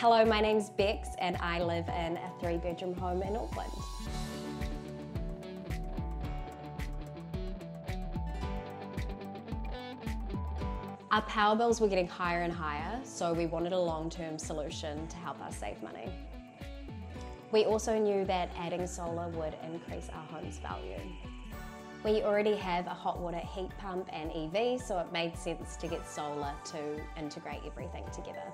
Hello, my name's Bex and I live in a three bedroom home in Auckland. Our power bills were getting higher and higher, so we wanted a long-term solution to help us save money. We also knew that adding solar would increase our home's value. We already have a hot water heat pump and EV, so it made sense to get solar to integrate everything together.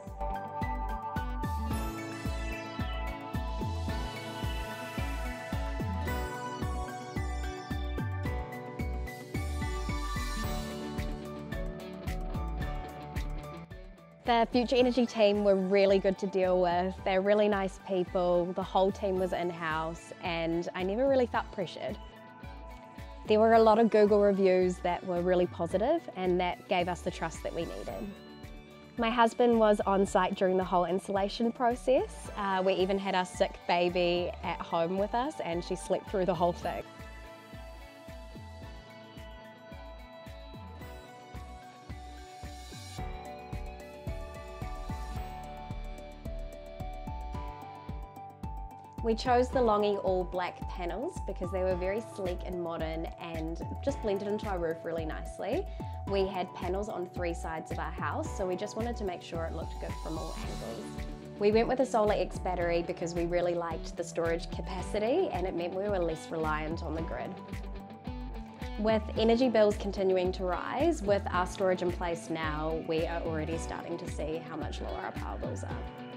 The Future Energy team were really good to deal with. They're really nice people. The whole team was in-house and I never really felt pressured. There were a lot of Google reviews that were really positive and that gave us the trust that we needed. My husband was on site during the whole installation process. Uh, we even had our sick baby at home with us and she slept through the whole thing. We chose the LONGi all black panels because they were very sleek and modern and just blended into our roof really nicely. We had panels on three sides of our house, so we just wanted to make sure it looked good from all angles. We went with a SolaX battery because we really liked the storage capacity and it meant we were less reliant on the grid. With energy bills continuing to rise, with our storage in place now, we are already starting to see how much lower our power bills are.